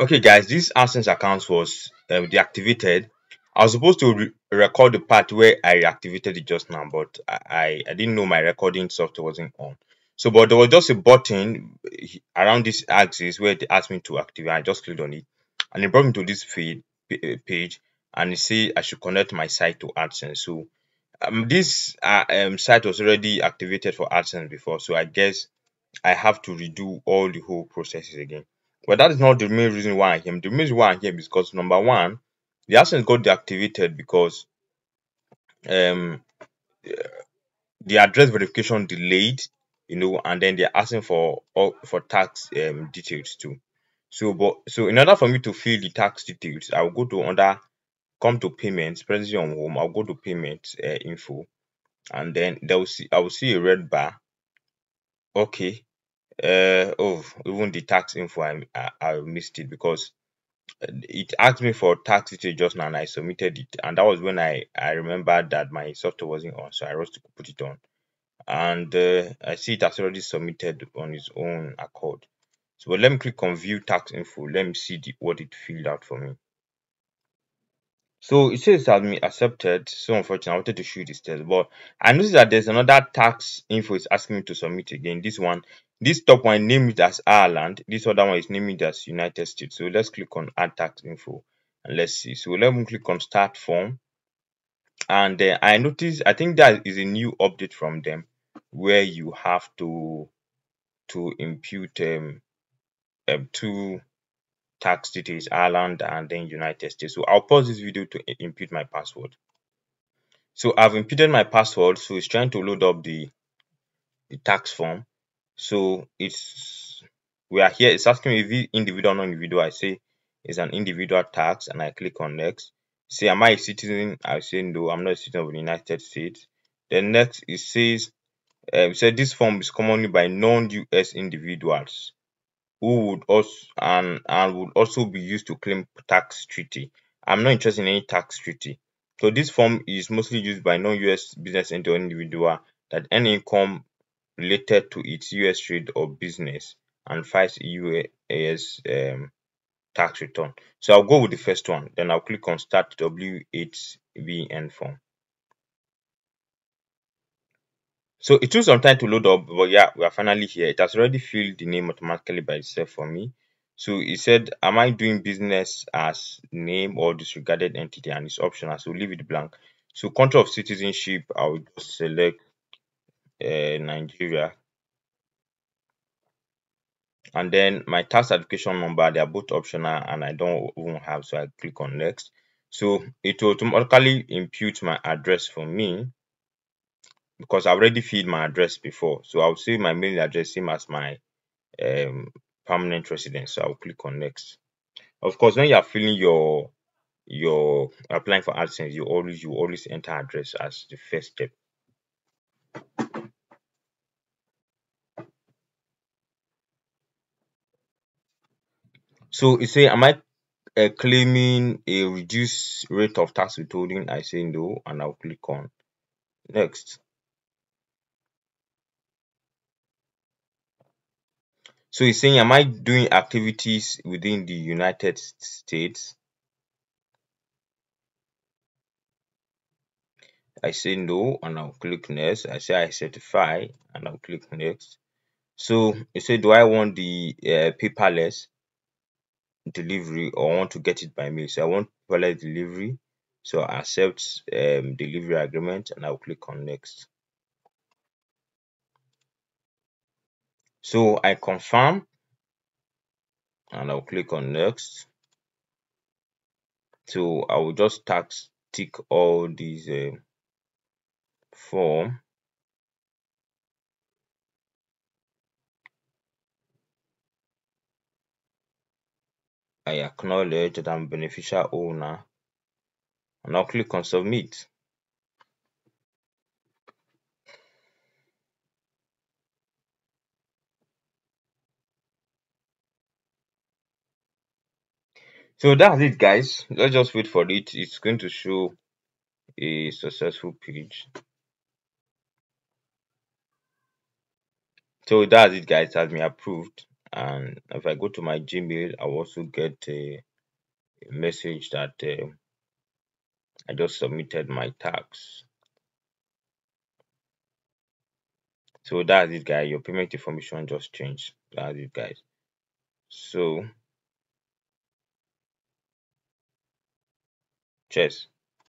Okay guys, this AdSense account was um, deactivated. I was supposed to re record the part where I reactivated it just now, but I, I didn't know my recording software wasn't on. So, but there was just a button around this axis where they asked me to activate. I just clicked on it, and it brought me to this feed, page, and it said I should connect my site to AdSense. So, um, this uh, um, site was already activated for AdSense before, so I guess I have to redo all the whole processes again. But that is not the main reason why I came. The main reason why I came is because number one, the AdSense got deactivated because um the address verification delayed, you know, and then they're asking for for tax um details too. So, but so in order for me to fill the tax details, I will go to under come to payments, presently on home. I'll go to payment uh, info, and then there will see I will see a red bar. Okay, uh, oh, even the tax info, I, I, I missed it because it asked me for tax detail just now and I submitted it. And that was when I, I remembered that my software wasn't on. So I rushed to put it on. And uh, I see it has already submitted on its own accord. So let me click on view tax info. Let me see the, what it filled out for me. So it says has been accepted. So unfortunately, I wanted to show this test, but I noticed that there's another tax info it's asking me to submit again. This one, this top one name it as Ireland. This other one is named it as United States. So let's click on add tax info and let's see. So let me click on start form. And I noticed, I think that is a new update from them where you have to to impute um, um two tax details, Ireland and then United States. So I'll pause this video to input my password. So I've inputted my password. So it's trying to load up the, the tax form. So it's we are here. It's asking me individual non-individual. I say it's an individual tax and I click on next. Say am I a citizen? I say no, I'm not a citizen of the United States. Then next it says uh, it said this form is commonly by non-US individuals who would also and and would also be used to claim tax treaty. I'm not interested in any tax treaty. So this form is mostly used by non-US business or individual that any income related to its US trade or business and files US um, tax return. So I'll go with the first one. Then I'll click on Start W8BEN form. So it took some time to load up, but yeah, we are finally here. It has already filled the name automatically by itself for me. So it said, am I doing business as name or disregarded entity? And it's optional, so leave it blank. So country of citizenship, I will just select Nigeria. And then my tax application number, they are both optional and I don't even have, so I click on next. So it will automatically impute my address for me because I already filled my address before. So I'll see my mailing address same as my um, permanent residence. So I'll click on next. Of course, when you are filling your your applying for AdSense, you always you always enter address as the first step. So it say, am I uh, claiming a reduced rate of tax withholding? I say no, and I'll click on next. So he's saying, am I doing activities within the United States? I say no and I'll click next. I say I certify and I'll click next. So you say, do I want the uh, paperless delivery or want to get it by mail? So I want paperless delivery. So I accept um, delivery agreement and I'll click on next. So I confirm and I'll click on next. So I will just tax tick all these uh, form. I acknowledge that I'm beneficial owner and I'll click on submit. So that's it guys. Let's just wait for it. It's going to show a successful page. So that's it guys, it has been approved and if I go to my Gmail, I'll also get a, a message that uh, I just submitted my tax. So that's it guys, your payment information just changed. That's it guys. So cheers.